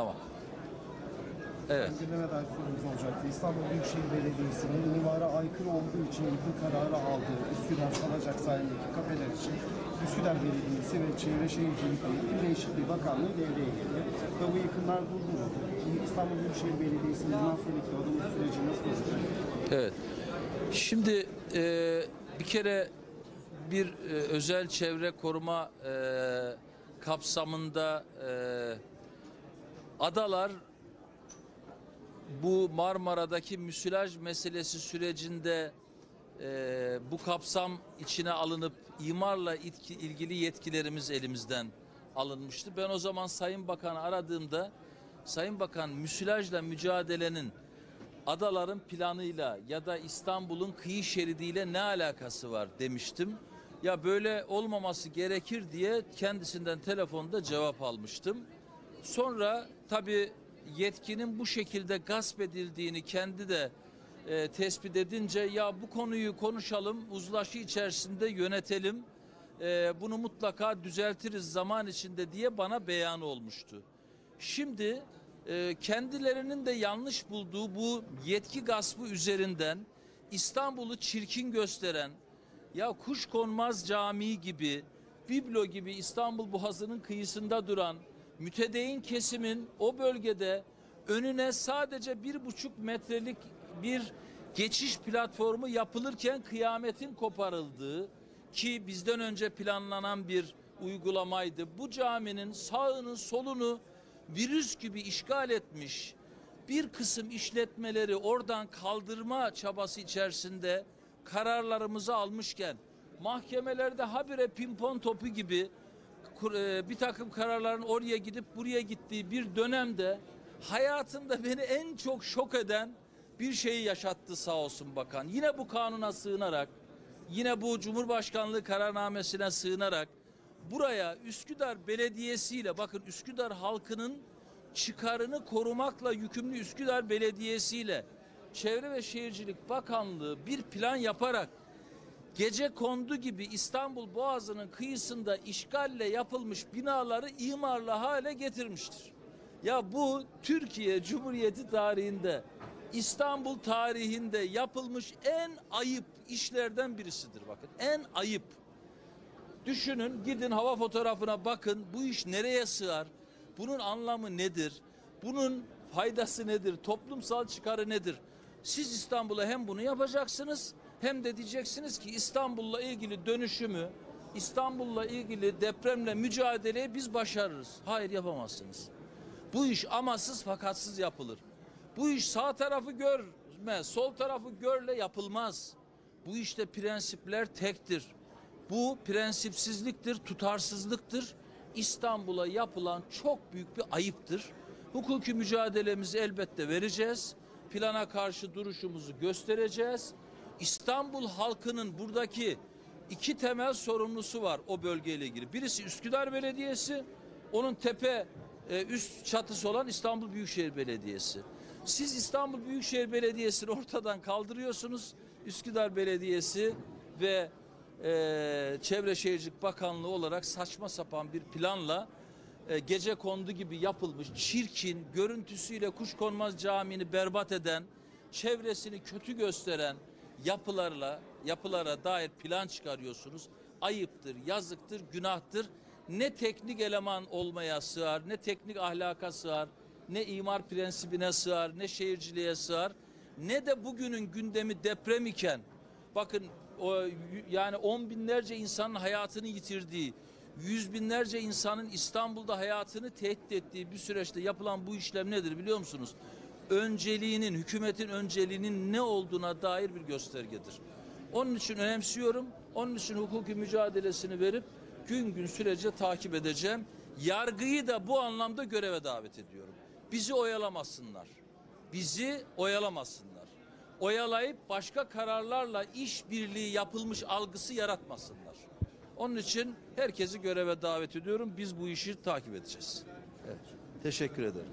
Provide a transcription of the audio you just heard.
Tamam. Evet. Gündeme dair sorumuz olacaktı. İstanbul Büyükşehir Belediyesi'nin imara aykırı olduğu için yıkım kararı aldığı Üsküdar Salacak sahilindeki kafeler için Üsküdar Belediyesi ve Çevre Şehircilik ve İl Değişikliği Bakanlığı devreye girdi. Ve bu yıkımlar durduruldu. İstanbul Büyükşehir Belediyesi'nin bundan sonraki adım süreci nasıl olacak? Evet. Şimdi e, bir kere bir e, özel çevre koruma e, kapsamında e, adalar bu Marmara'daki müsilaj meselesi sürecinde e, bu kapsam içine alınıp imarla itki- ilgili yetkilerimiz elimizden alınmıştı. Ben o zaman Sayın Bakan'ı aradığımda Sayın Bakan müsilajla mücadelenin adaların planıyla ya da İstanbul'un kıyı şeridiyle ne alakası var demiştim. Ya böyle olmaması gerekir diye kendisinden telefonda cevap almıştım. Sonra tabii yetkinin bu şekilde gasp edildiğini kendi de e, tespit edince ya bu konuyu konuşalım, uzlaşı içerisinde yönetelim, e, bunu mutlaka düzeltiriz zaman içinde diye bana beyan olmuştu. Şimdi e, kendilerinin de yanlış bulduğu bu yetki gaspı üzerinden İstanbul'u çirkin gösteren ya Kuşkonmaz Camii gibi biblo gibi İstanbul Boğazı'nın kıyısında duran mütedeyin kesimin o bölgede önüne sadece bir buçuk metrelik bir geçiş platformu yapılırken kıyametin koparıldığı ki bizden önce planlanan bir uygulamaydı. Bu caminin sağını solunu virüs gibi işgal etmiş bir kısım işletmeleri oradan kaldırma çabası içerisinde kararlarımızı almışken mahkemelerde habire pimpon topu gibi bir takım kararların oraya gidip buraya gittiği bir dönemde hayatımda beni en çok şok eden bir şeyi yaşattı sağ olsun bakan. Yine bu kanuna sığınarak, yine bu Cumhurbaşkanlığı kararnamesine sığınarak buraya Üsküdar Belediyesi ile bakın Üsküdar halkının çıkarını korumakla yükümlü Üsküdar Belediyesi ile Çevre ve Şehircilik Bakanlığı bir plan yaparak gece kondu gibi İstanbul Boğazı'nın kıyısında işgalle yapılmış binaları imarlı hale getirmiştir. Ya bu Türkiye Cumhuriyeti tarihinde İstanbul tarihinde yapılmış en ayıp işlerden birisidir bakın. En ayıp. Düşünün gidin hava fotoğrafına bakın bu iş nereye sığar? Bunun anlamı nedir? Bunun faydası nedir? Toplumsal çıkarı nedir? Siz İstanbul'a hem bunu yapacaksınız hem de diyeceksiniz ki İstanbul'la ilgili dönüşümü, İstanbul'la ilgili depremle mücadeleyi biz başarırız. Hayır yapamazsınız. Bu iş amasız fakatsız yapılır. Bu iş sağ tarafı görme, sol tarafı görle yapılmaz. Bu işte prensipler tektir. Bu prensipsizliktir, tutarsızlıktır. İstanbul'a yapılan çok büyük bir ayıptır. Hukuki mücadelemizi elbette vereceğiz. Plana karşı duruşumuzu göstereceğiz. İstanbul halkının buradaki iki temel sorumlusu var o bölgeyle ilgili. Birisi Üsküdar Belediyesi, onun tepe e, üst çatısı olan İstanbul Büyükşehir Belediyesi. Siz İstanbul Büyükşehir Belediyesi'ni ortadan kaldırıyorsunuz. Üsküdar Belediyesi ve e, Çevre Şehircilik Bakanlığı olarak saçma sapan bir planla e, gece kondu gibi yapılmış çirkin görüntüsüyle Kuşkonmaz Camii'ni berbat eden, çevresini kötü gösteren yapılarla yapılara dair plan çıkarıyorsunuz. Ayıptır, yazıktır, günahtır. Ne teknik eleman olmaya sığar, ne teknik ahlaka sığar, ne imar prensibine sığar, ne şehirciliğe sığar, ne de bugünün gündemi deprem iken bakın o yani on binlerce insanın hayatını yitirdiği, yüz binlerce insanın İstanbul'da hayatını tehdit ettiği bir süreçte yapılan bu işlem nedir biliyor musunuz? Önceliğinin, hükümetin önceliğinin ne olduğuna dair bir göstergedir. Onun için önemsiyorum. Onun için hukuki mücadelesini verip gün gün sürece takip edeceğim. Yargıyı da bu anlamda göreve davet ediyorum. Bizi oyalamasınlar. Bizi oyalamasınlar. Oyalayıp başka kararlarla işbirliği yapılmış algısı yaratmasınlar. Onun için herkesi göreve davet ediyorum. Biz bu işi takip edeceğiz. Evet. Teşekkür ederim.